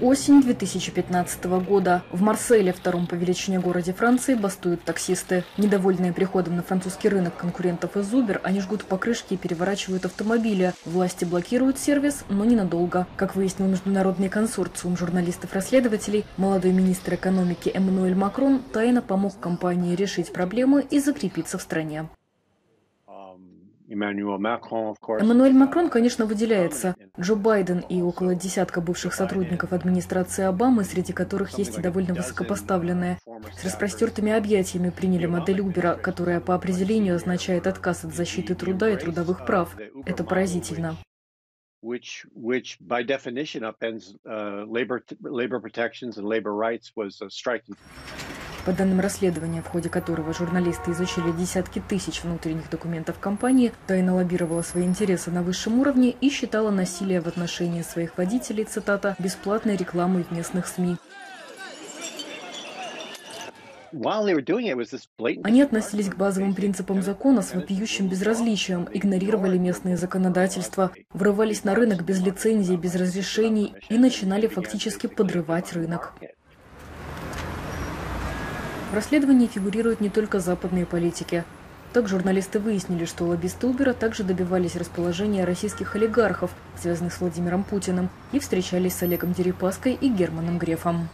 Осень 2015 года. В Марселе, втором по величине городе Франции, бастуют таксисты. Недовольные приходом на французский рынок конкурентов из Uber, они жгут покрышки и переворачивают автомобили. Власти блокируют сервис, но ненадолго. Как выяснил международный консорциум журналистов-расследователей, молодой министр экономики Эммануэль Макрон тайно помог компании решить проблемы и закрепиться в стране. Эммануэль Макрон, конечно, выделяется. Джо Байден и около десятка бывших сотрудников администрации Обамы, среди которых есть и довольно высокопоставленные, с распростертыми объятиями приняли модель Убера, которая по определению означает отказ от защиты труда и трудовых прав. Это поразительно. Which, which by definition upends uh, labor, labor protections and labor rights was uh, striking. По данным расследования, в ходе которого журналисты изучили десятки тысяч внутренних документов компании, тайно лоббировала свои интересы на высшем уровне и считала насилие в отношении своих водителей, цитата, бесплатной рекламой в местных СМИ. Они относились к базовым принципам закона с вопиющим безразличием, игнорировали местные законодательства, врывались на рынок без лицензий, без разрешений и начинали фактически подрывать рынок. В расследовании фигурируют не только западные политики. Так журналисты выяснили, что лоббисты Убера также добивались расположения российских олигархов, связанных с Владимиром Путиным, и встречались с Олегом Дерипаской и Германом Грефом.